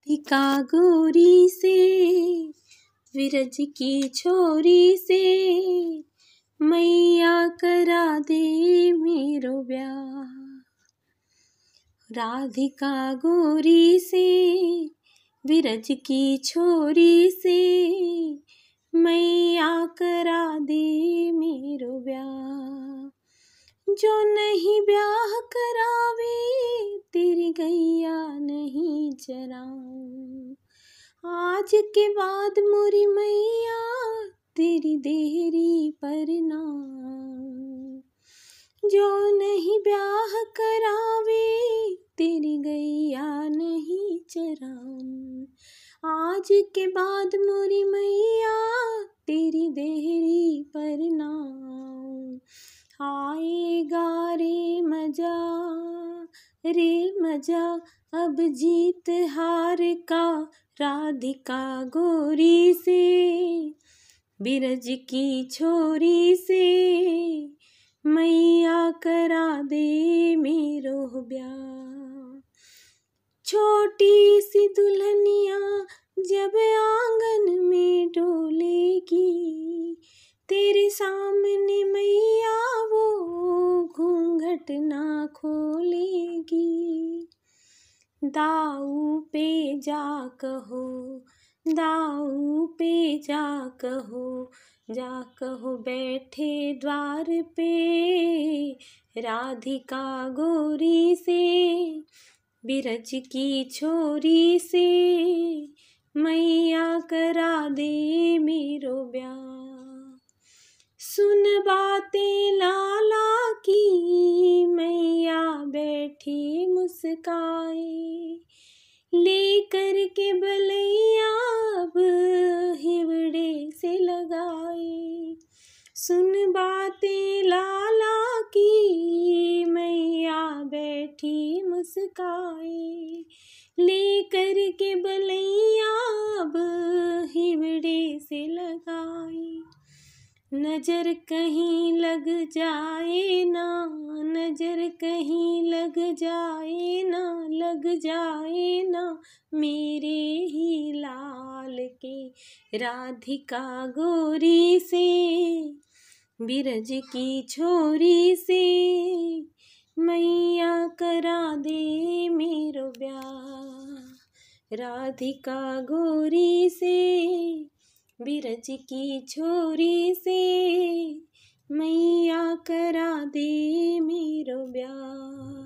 राधिका गोरी से, विरज की छोरी से, मैया करा दे मेरो ब्याह। राधिका गोरी से, विरज की छोरी से, मैया करा दे मेरो ब्याह। जो नहीं ब्याह करावे तेरी गैया नहीं चराऊं आज के बाद मोरी मैया, तेरी देहरी पर ना जो नहीं ब्याह करावे, तेरी गैया नहीं चराऊं आज के बाद मोरी मैया, तेरी देहरी पर नाम। आएगा रे मज़ा। रे मज़ा, अब जीत हार का, राधिका गोरी से, बिरज की छोरी से, मैया करा दे मेरो ब्याह छोटी सी दुल्हनिया जब आँगन में डोलेगी, तेरे सामने मैया वो घूंघट ना दाऊ पे जा कहो, दाऊ पे जा कहो जा कहो बैठे द्वार पे, राधिका गोरी से, बिरज की छोरी से, मैया करा दे मेरो ब्याह। सुन बातें लाला मुस्काए लेकर के बलैया हिवड़े से लगाए। सुन बातें लाला की, मैया बैठी मुस्काए। लेकर नज़र कहीं लग जाए ना, नज़र कहीं लग जाए ना, लग जाए ना, मेरे ही लाल के राधिका गोरी से, बिरज की छोरी से, मैया करा दे मेरो ब्याह राधिका गोरी से बिरज की छोरी से मैया करा दे मेरो ब्याह।